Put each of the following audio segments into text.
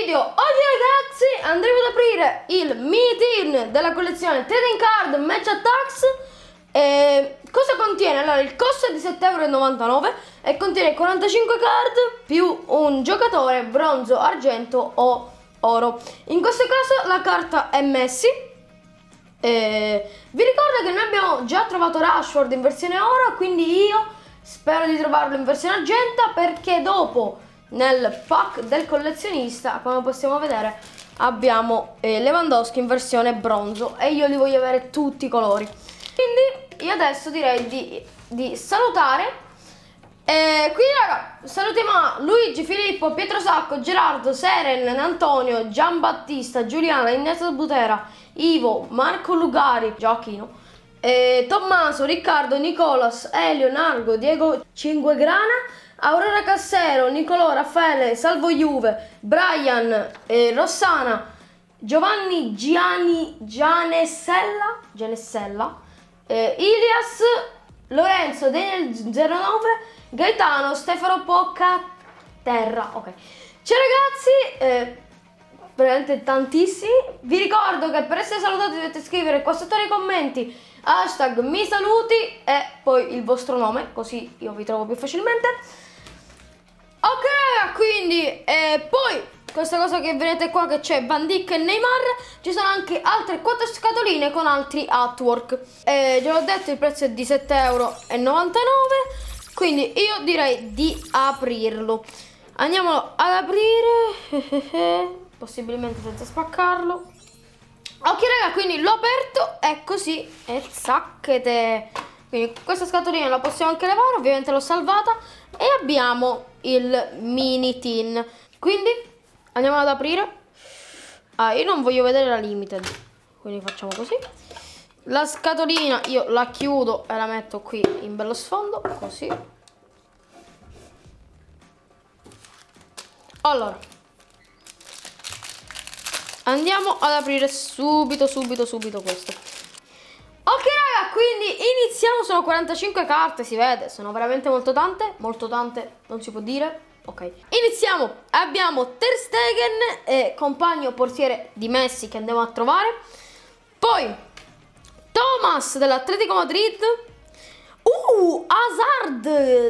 video. Oggi ragazzi andremo ad aprire il mini tin della collezione Trading Card Match Attacks. E cosa contiene? Allora il costo è di 7,99€ e contiene 45 card più un giocatore bronzo, argento o oro. In questo caso la carta è Messi. E vi ricordo che noi abbiamo già trovato Rashford in versione oro, quindi io spero di trovarlo in versione argenta perché dopo nel pack del collezionista, come possiamo vedere, abbiamo eh, Lewandowski in versione bronzo e io li voglio avere tutti i colori. Quindi io adesso direi di, di salutare. E quindi raga, salutiamo Luigi, Filippo, Pietro Sacco, Gerardo, Seren, Antonio, Giambattista, Giuliana, Inesa Butera, Ivo, Marco Lugari, Gioacchino, eh, Tommaso, Riccardo, Nicolas, Elio, Nargo, Diego Cinquegrana Aurora Cassero, Nicolò, Raffaele, Salvo Juve, Brian, eh, Rossana, Giovanni Gianni Gianessella, Gianessella eh, Ilias, Lorenzo, Daniel 09, Gaetano, Stefano Pocca, Terra. Ok. Ciao ragazzi, eh, veramente tantissimi. Vi ricordo che per essere salutati dovete scrivere qua sotto nei commenti hashtag mi saluti e poi il vostro nome, così io vi trovo più facilmente. Ok, quindi eh, poi questa cosa che vedete qua che c'è Van Dijk e Neymar, ci sono anche altre 4 scatoline con altri artwork. Eh, già l'ho detto, il prezzo è di 7,99 euro, quindi io direi di aprirlo. Andiamolo ad aprire, possibilmente senza spaccarlo. Ok raga, quindi l'ho aperto e così e zacchete. Quindi questa scatolina la possiamo anche levare, ovviamente l'ho salvata e abbiamo il mini tin. Quindi andiamo ad aprire. Ah, io non voglio vedere la limited, quindi facciamo così. La scatolina io la chiudo e la metto qui in bello sfondo, così. Allora, andiamo ad aprire subito, subito, subito questo. Quindi iniziamo, sono 45 carte, si vede, sono veramente molto tante, molto tante, non si può dire. Ok, iniziamo, abbiamo Ter Stegen, eh, compagno portiere di Messi che andiamo a trovare. Poi Thomas dell'Atletico Madrid, Uh, Hazard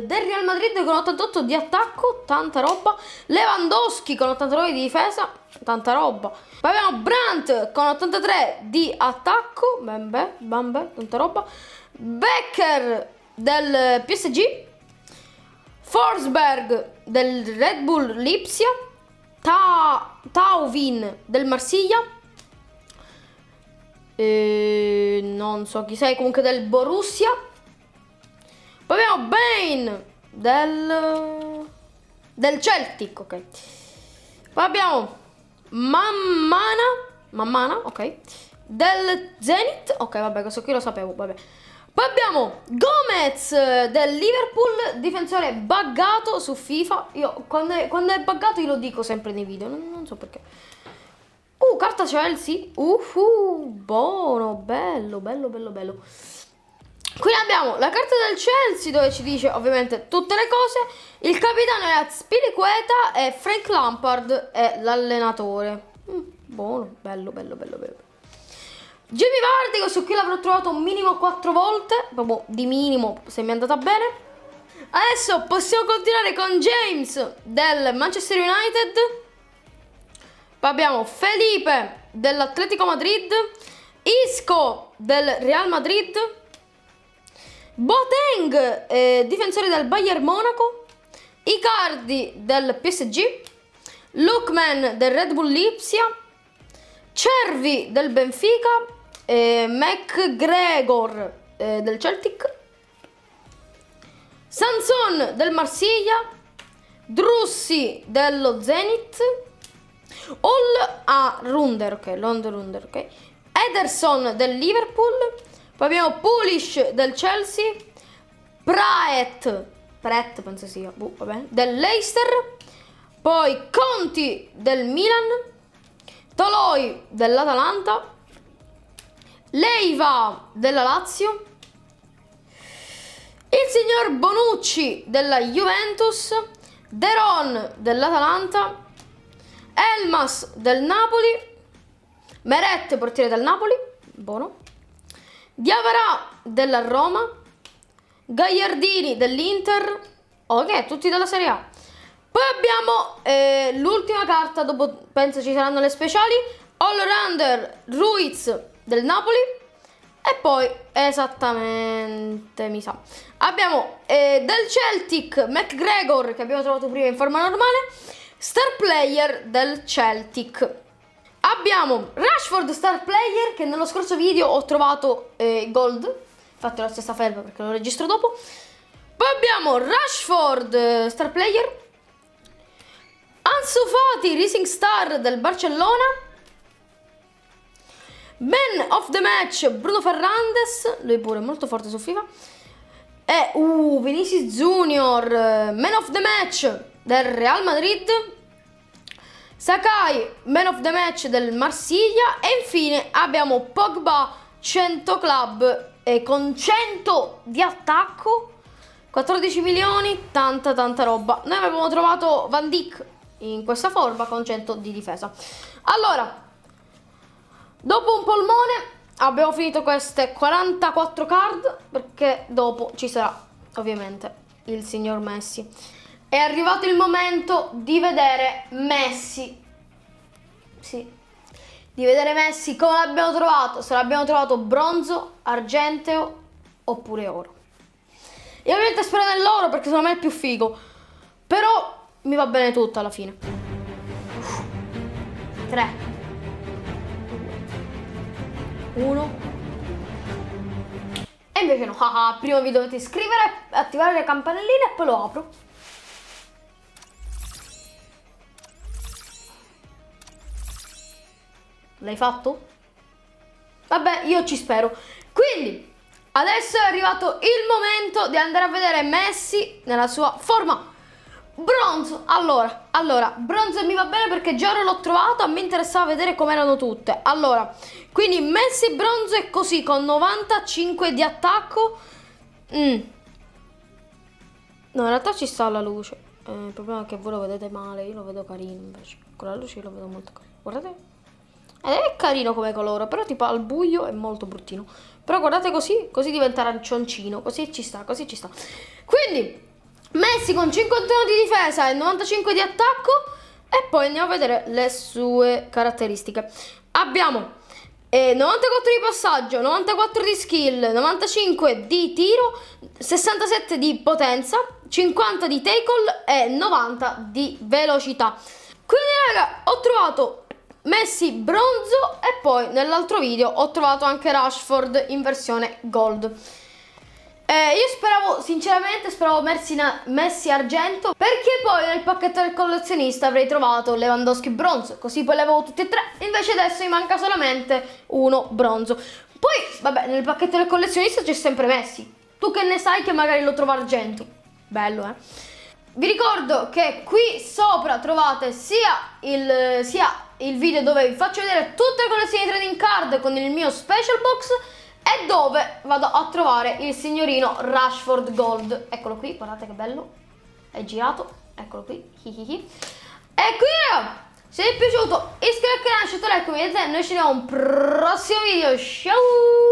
del Real Madrid con 88 di attacco, tanta roba. Lewandowski con 89 di difesa, tanta roba. Poi abbiamo Brandt con 83 di attacco, bambe, bambe, tanta roba. Becker del PSG. Forsberg del Red Bull Lipsia. Ta Tauvin del Marsiglia. E non so chi sei, comunque del Borussia. Abbiamo Bane del, del Celtic, ok. Poi abbiamo Mammana, Mammana, ok. Del Zenith, ok, vabbè, questo qui lo sapevo, vabbè. Poi abbiamo Gomez del Liverpool, difensore buggato su FIFA. Io quando è, quando è buggato io lo dico sempre nei video, non, non so perché. Uh, carta Chelsea. Uh, uh, buono, bello, bello, bello, bello. Abbiamo la carta del Chelsea dove ci dice ovviamente tutte le cose. Il capitano è Azpilicueta e Frank Lampard è l'allenatore. Mm, buono, bello, bello, bello, bello. Jimmy Vardy, questo qui l'avrò trovato minimo 4 volte, proprio di minimo se mi è andata bene. Adesso possiamo continuare con James del Manchester United. Poi abbiamo Felipe dell'Atletico Madrid. Isco del Real Madrid. Boateng, eh, difensore del Bayern Monaco, Icardi del PSG, Lookman del Red Bull Lipsia, Cervi del Benfica, eh, McGregor eh, del Celtic, Sanson del Marsiglia, Drussi dello Zenith, All a Runder, ok, London Runder, ok, Ederson del Liverpool, poi abbiamo Pulish del Chelsea, Praet, Praet penso sia, boh, vabbè, del Leicester, poi Conti del Milan, Toloi dell'Atalanta, Leiva della Lazio, il signor Bonucci della Juventus, Deron dell'Atalanta, Elmas del Napoli, Meret, portiere del Napoli, buono. Diavara della Roma, Gagliardini dell'Inter, ok, tutti della Serie A. Poi abbiamo eh, l'ultima carta, dopo penso ci saranno le speciali, Allrounder Ruiz del Napoli. E poi, esattamente, mi sa, abbiamo eh, del Celtic McGregor, che abbiamo trovato prima in forma normale, star player del Celtic. Abbiamo Rashford Star Player che nello scorso video ho trovato eh, Gold, infatti la stessa felpa perché lo registro dopo. Poi abbiamo Rashford eh, Star Player, Ansu Fati Rising Star del Barcellona, Man of the Match Bruno Fernandes, lui pure molto forte su FIFA, e uh, Vinicius Junior, eh, Man of the Match del Real Madrid, Sakai, man of the match del Marsiglia e infine abbiamo Pogba 100 club e con 100 di attacco 14 milioni, tanta tanta roba. Noi avevamo trovato Van Dijk in questa forma con 100 di difesa. Allora, dopo un polmone abbiamo finito queste 44 card perché dopo ci sarà ovviamente il signor Messi. È arrivato il momento di vedere Messi. Sì. Di vedere Messi come l'abbiamo trovato. Se l'abbiamo trovato bronzo, argenteo oppure oro. Io ovviamente spero nell'oro perché secondo me è più figo. Però mi va bene tutto alla fine. 3 1 E invece no, prima vi dovete iscrivere, attivare le campanelline e poi lo apro. L'hai fatto? Vabbè, io ci spero. Quindi, adesso è arrivato il momento di andare a vedere Messi nella sua forma bronzo. Allora, allora, bronzo mi va bene perché già ora l'ho trovato, a me interessava vedere come erano tutte. Allora, quindi Messi bronzo è così, con 95 di attacco. Mm. No, in realtà ci sta la luce. Eh, il problema è che voi lo vedete male, io lo vedo carino invece. Con la luce io lo vedo molto carino. Guardate. Ed è carino come colore, però tipo al buio è molto bruttino. Però guardate così, così diventa arancioncino, così ci sta, così ci sta. Quindi, Messi con 51 di difesa e 95 di attacco e poi andiamo a vedere le sue caratteristiche. Abbiamo eh, 94 di passaggio, 94 di skill, 95 di tiro, 67 di potenza, 50 di tackle e 90 di velocità. Quindi raga, ho trovato Messi bronzo e poi nell'altro video ho trovato anche Rashford in versione gold. Eh, io speravo, sinceramente, speravo Messi, Messi, argento perché poi nel pacchetto del collezionista avrei trovato Lewandowski bronzo, così poi le avevo tutti e tre, invece adesso mi manca solamente uno bronzo. Poi, vabbè, nel pacchetto del collezionista c'è sempre Messi. Tu che ne sai che magari lo trovo argento. Bello, eh? Vi ricordo che qui sopra trovate sia il, sia il video dove vi faccio vedere tutte le collezioni di trading card con il mio special box e dove vado a trovare il signorino Rashford Gold. Eccolo qui, guardate che bello. È girato, eccolo qui. Hihihi. E qui se vi è piaciuto iscrivetevi al canale, lasciate like, come vedete, noi ci vediamo a un prossimo video. Ciao!